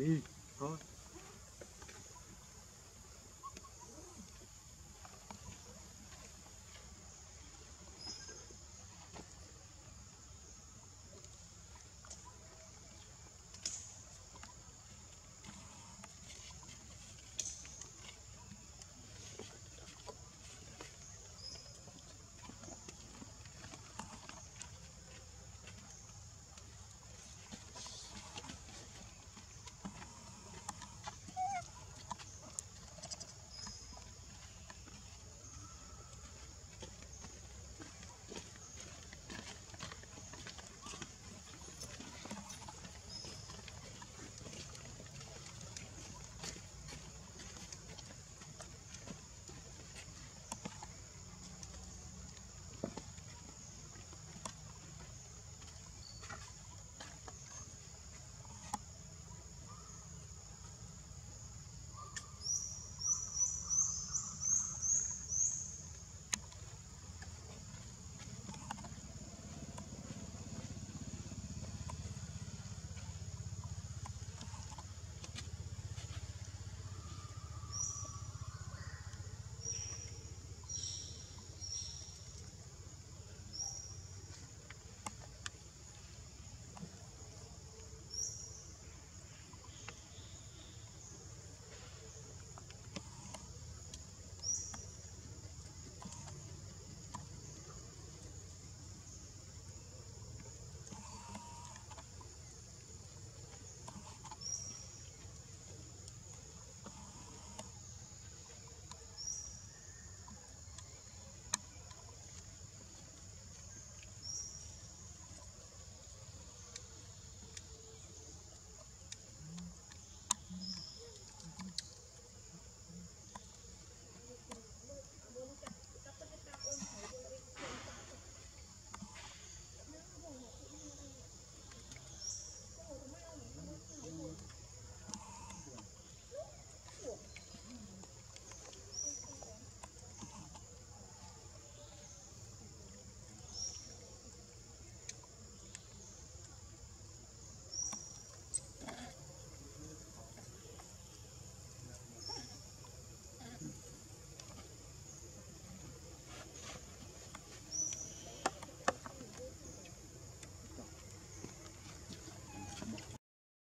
นี่